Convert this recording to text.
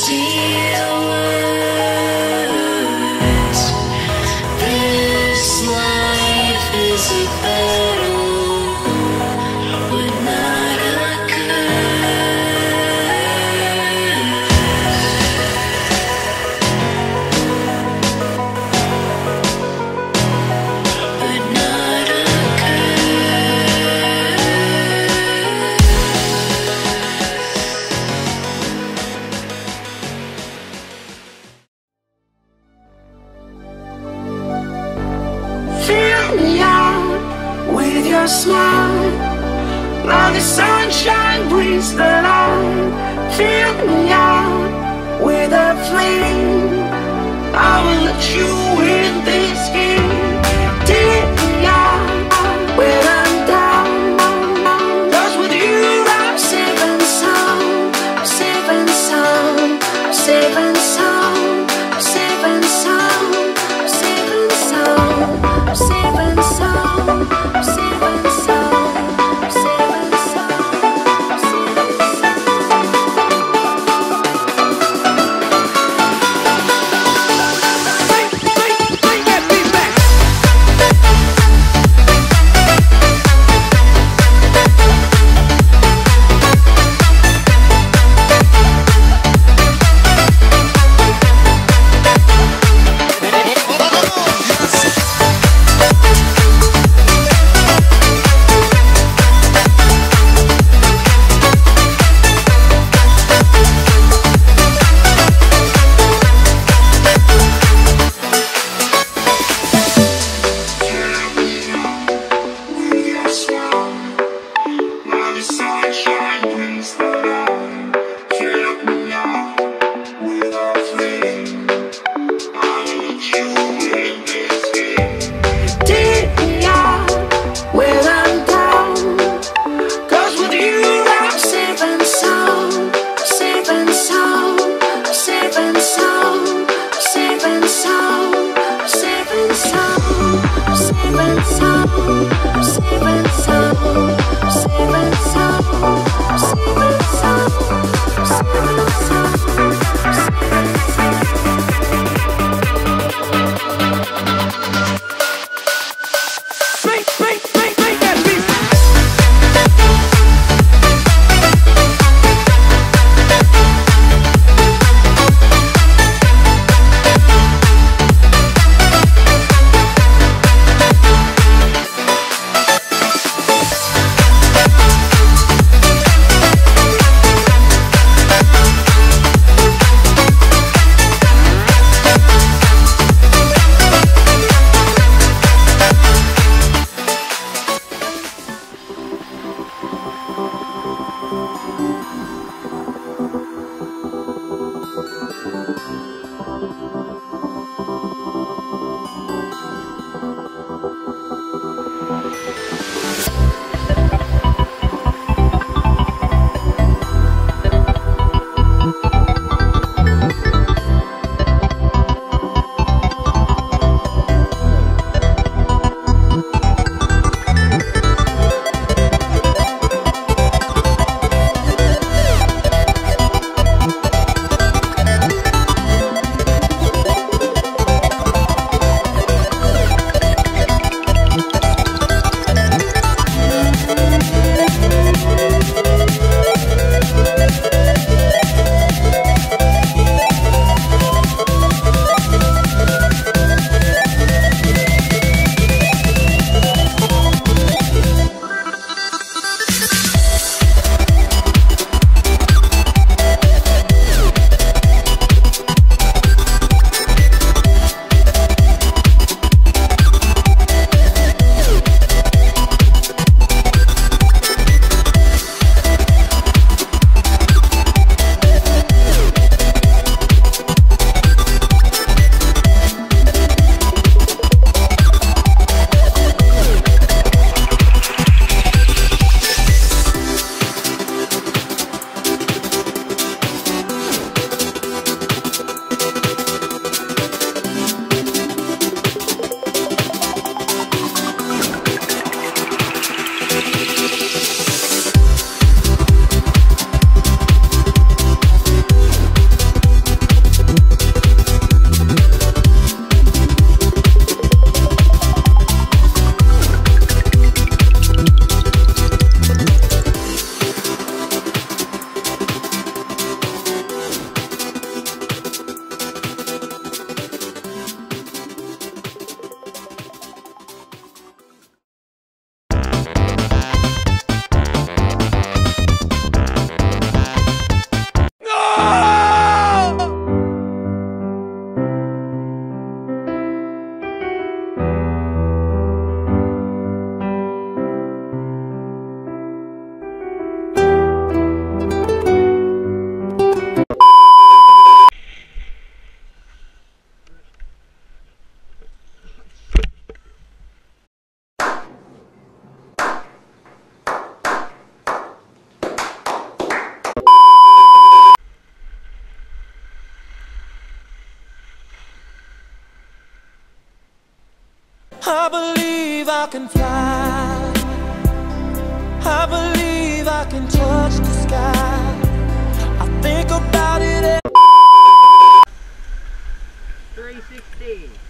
See you. Brings the light. Fill me out with a flame. I will let you I believe I can fly. I believe I can touch the sky. I think about it 360.